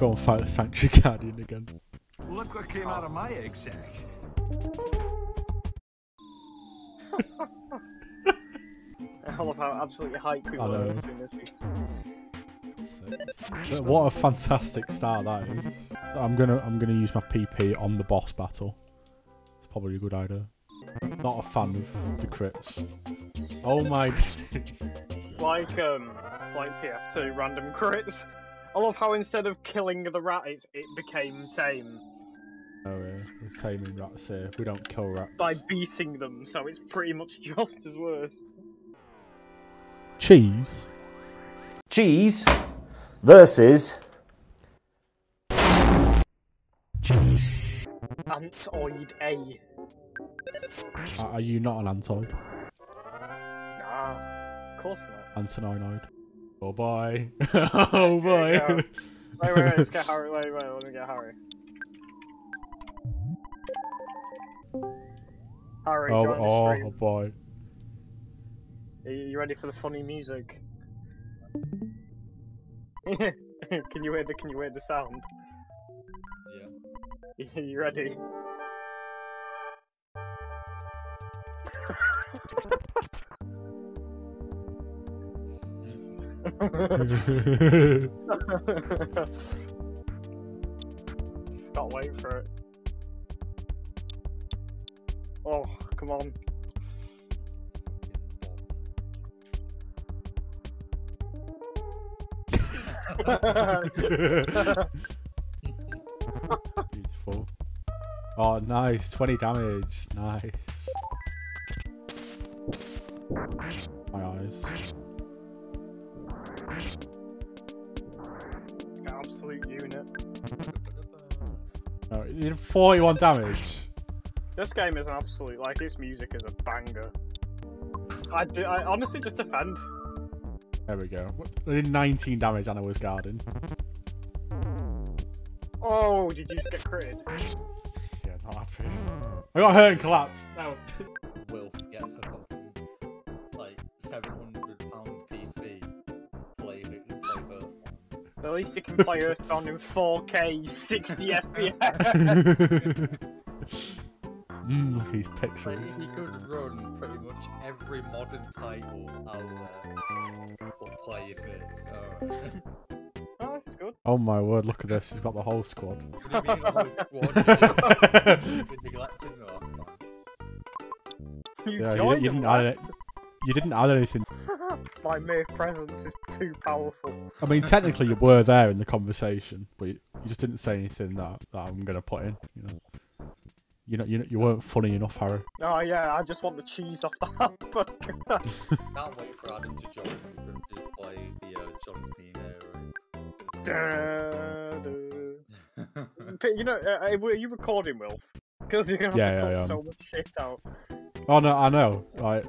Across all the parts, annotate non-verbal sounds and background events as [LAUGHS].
go and fight the Sanctuary [LAUGHS] Guardian again. Look what came out of my egg sack. [LAUGHS] I love how absolutely hyped we I were know. as soon as we But What a fantastic start that is. So I'm gonna I'm gonna use my PP on the boss battle. It's probably a good idea. Not a fan of the crits. Oh my It's [LAUGHS] like um, it's like TF2 random crits. I love how instead of killing the rat, it's, it became tame Oh yeah, we're taming rats here. We don't kill rats. by beating them, so it's pretty much [LAUGHS] just as worse. Cheese? Cheese versus Cheese. Antoid A. Are are you not an antoid? Nah, of course not. Antoninoid? Oh boy. [LAUGHS] oh boy. Wait, wait, wait, let's get Harry. [LAUGHS] Wait, wait, let me get Harry. Harry, oh, join the oh, stream. oh boy. Are you you ready for the funny music? [LAUGHS] can you hear the Can you hear the sound? Yeah. you ready? [LAUGHS] Can't wait for it. Oh, come on. [LAUGHS] Beautiful. Oh, nice. 20 damage. Nice. My eyes. No, you did 41 damage. This game is an absolute, like, its music is a banger. I, do, I honestly just defend. There we go. I did 19 damage and I was guarding. Oh, did you just get critted? Yeah, not happy. I got hurt and collapsed. No. Will get like 700. At least you can play Earthbound in 4K, 60 FPS. [LAUGHS] mm, look at these pixels. he could run pretty much every modern title out there. But play it. Alright. oh, this is good. Oh my word, look at this. He's got the whole squad. What do you mean whole squad? [LAUGHS] You've been neglecting the last time. You Yeah, you, you didn't add it. You didn't add anything. My mere presence is too powerful. I mean, technically, you were there in the conversation, but you, you just didn't say anything that, that I'm gonna put in. You know, you know, you know, you weren't funny enough, Harry. Oh yeah, I just want the cheese off the [LAUGHS] fuck. Can't wait for Adam to join and for him to play the uh, John Cena. [LAUGHS] You know, uh, uh, were you recording, Wilf? Because you're gonna have Yeah, to yeah, cut I am. so much shit out. Oh no, I know. Like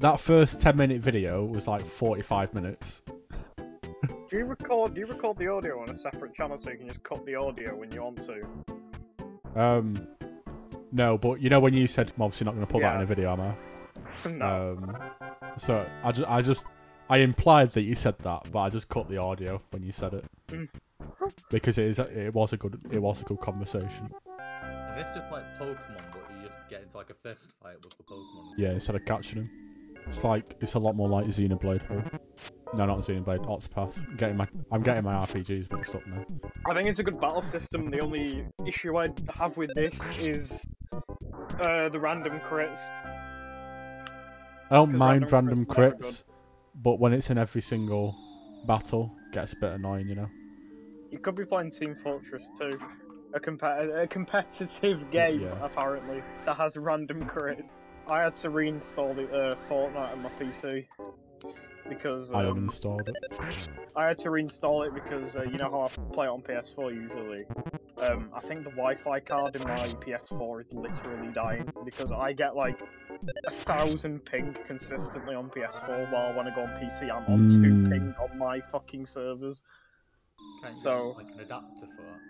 that first ten minute video was like forty five minutes. Do you record? Do you record the audio on a separate channel so you can just cut the audio when you want to? Um, no, but you know when you said I'm obviously not gonna put that in a video, am I? [LAUGHS] no. Um, so I just, I just, I implied that you said that, but I just cut the audio when you said it Mm. because it is, it was a good, it was a good conversation. And it's just like Pokemon, but you get into like a fist fight with the Pokemon. Yeah, instead of catching him, it's like it's a lot more like Xenoblade. No, not Xenoblade, Octopath. I'm getting my, I'm getting my RPGs mixed up now. I think it's a good battle system. The only issue I have with this is uh, the random crits. I don't mind random random crits crits, but when it's in every single battle, it gets a bit annoying, you know. You could be playing Team Fortress 2, a, compa- a competitive [LAUGHS] game Yeah. apparently that has random crits. I had to reinstall the uh, Fortnite on my PC because I um, uninstalled it. I had to reinstall it because uh, you know how I play it on PS4 usually. Um, I think the Wi-Fi card in my PS4 is literally dying because I get like a thousand ping consistently on PS4, while when I go on PC I'm on two Mm. ping on my fucking servers. Can't you So- get, like an adapter for that?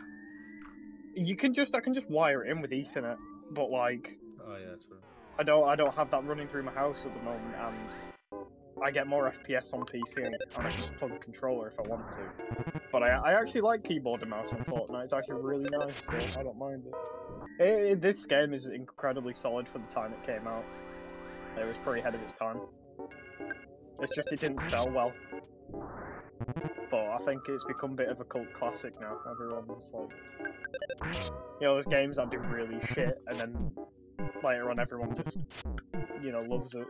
You can just I can just wire it in with Ethernet, but like Oh yeah, true. I don't I don't have that running through my house at the moment, and I get more FPS on PC and I just plug a controller if I want to. But I, I actually like keyboard and mouse on Fortnite. It's actually really nice, so I don't mind it. It- it- This game is incredibly solid for the time it came out. It was pretty ahead of its time. It's just it didn't sell well. But I think it's become a bit of a cult classic now. Everyone's like, you know, there's games that do really shit, and then later on everyone just, you know, loves it.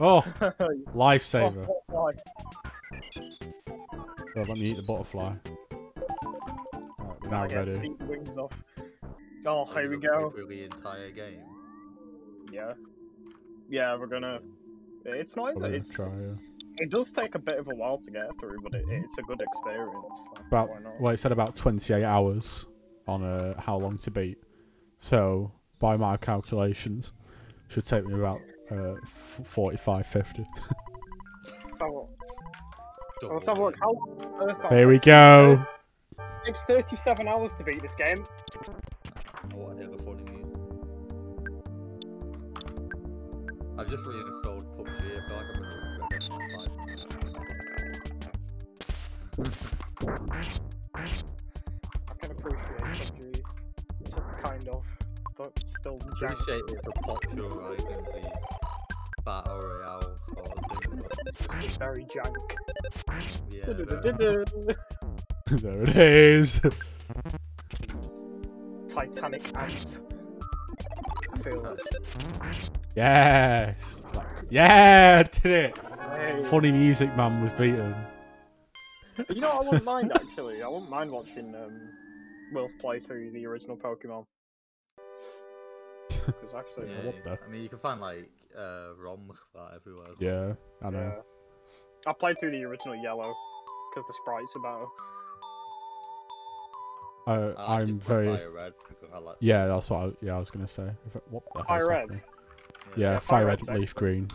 Oh, [LAUGHS] Oh, lifesaver. why? Oh, let me eat the butterfly. Right, now I get to ready. the wings off. Oh, here we go. play Through the entire game. Yeah. Yeah, we're gonna. It's not. I'm It's. try. Yeah. It does take a bit of a while to get through, but it, it's a good experience. so About why not? well, it said about 28 hours on uh, how long to beat. So by my calculations, should take me about uh, f- 45, 50. Let's have a- let's have a look. How earth Here we go. It takes 37 hours to beat this game. I want to hear the funny music. I've just reinstalled PUBG. I feel like I'm gonna regret it but still jank. Appreciate it for popularising the battle royale sort of thing. But It's very jank. yeah, [LAUGHS] there it is. Titanic Ant. I feel it. yes. Yeah, [LAUGHS] did it. Hey. Funny music man was beaten. You know, I wouldn't mind [LAUGHS] actually. I wouldn't mind watching um, Wilf play through the original Pokemon. Because actually, yeah, what the- I mean, you can find like uh, ROMs for that everywhere. Yeah, I know. yeah. I played through the original Yellow because the sprites are better. Uh, I like I'm very. Red I like. Yeah, that's what. I, yeah, I was gonna say. It- What the Fire Red. happening? Yeah, Yeah, fire Fire red, leaf green.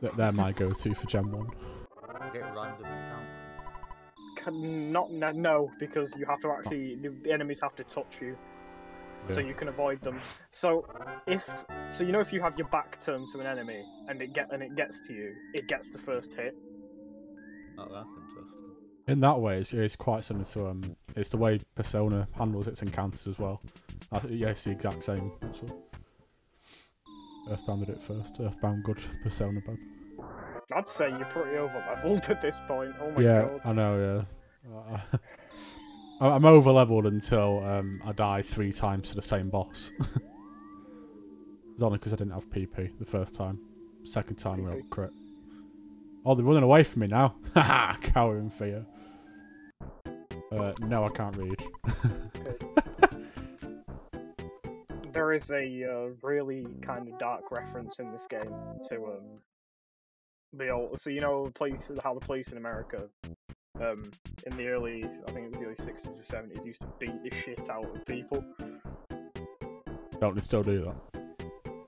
Th- They're my go-to for Gen One. You get random encounters. Not no, no, because you have to actually the, the enemies have to touch you, so you can avoid them. So if so, you know if you have your back turned to an enemy and it get and it gets to you, it gets the first hit. Oh, that's interesting. In that way, it's, it's quite similar to um, it's the way Persona handles its encounters as well. I, th- yeah, it's the exact same. Actually. Earthbound did it first. Earthbound good, Persona bad. I'd say you're pretty over leveled [LAUGHS] at this point. Oh my yeah, god. I know. Yeah, [LAUGHS] uh, I- I'm over leveled until um, I die three times to the same boss. [LAUGHS] it's only because I didn't have PP the first time. Second time we got crit. Oh, they're running away from me now. [LAUGHS] Haha, cower in fear. Uh, no, I can't read. [LAUGHS] There is a uh, really kind of dark reference in this game to um the old. So you know, police how the police in America, um, in the early, I think it was the early sixties or seventies, used to beat the shit out of people. Don't they still do that?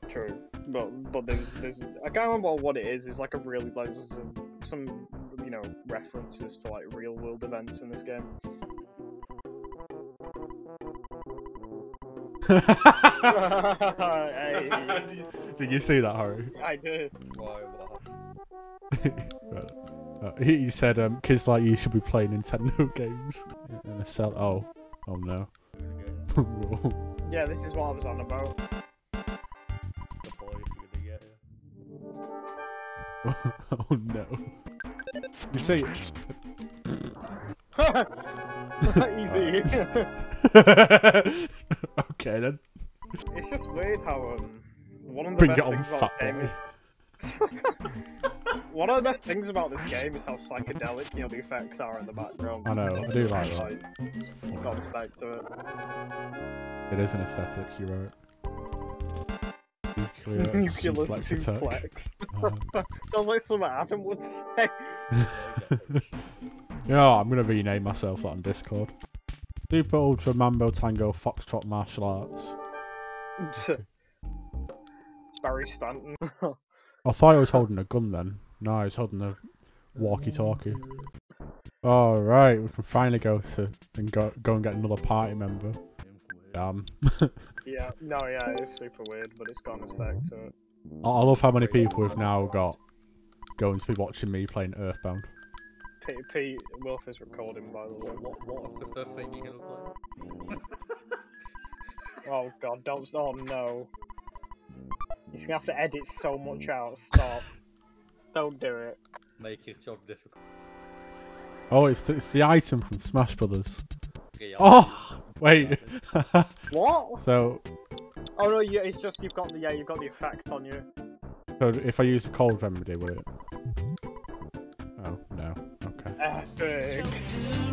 True, but but there's there's I can't remember what it is. It's like a really like there's some, some you know references to like real world events in this game. [LAUGHS] Hey, Did you see that, Harry? I did. Why? What? [LAUGHS] Right. Uh, he said, um, "Kids like you should be playing Nintendo [LAUGHS] games." In a cell. Oh, oh no. Yeah, this is what I was on about. The boys are gonna get you. oh no. You see, Easy. [LAUGHS] [LAUGHS] okay then. it's just weird how um one of the Bring it on, things about this game boy. is one of the best things about this game is how psychedelic you know the effects are in the background. I know, I do like that. It's got a to it. It is an aesthetic, you wrote. Nuclear, [LAUGHS] Nuclear suplex suplex. [LAUGHS] Sounds like something Adam would say. [LAUGHS] you know, what, I'm gonna rename myself that on Discord. Super Ultra Mambo Tango Foxtrot Martial Arts. it's Barry Stanton. I thought I was holding a gun then. No, I was holding a walkie-talkie. All right, we can finally go to and go go and get another party member. Um, [LAUGHS] yeah, no, yeah, it's super weird, but it's got an aesthetic to it. I I love how many people we've now got going to be watching me playing Earthbound. Pete, Pete Wolf is recording, by the way. What, what, what's the first thing you're gonna play? [LAUGHS] Oh god, don't. Oh no. He's gonna have to edit so much out. Stop. [LAUGHS] don't do it. Make his job difficult. Oh, it's the, it's the item from Smash Brothers. Okay. Oh, wait. [LAUGHS] What? so, Oh no, yeah, it's just you've got the yeah, you've got the effect on you. so if I use a cold remedy, will it? Oh no. Okay. Epic. to remember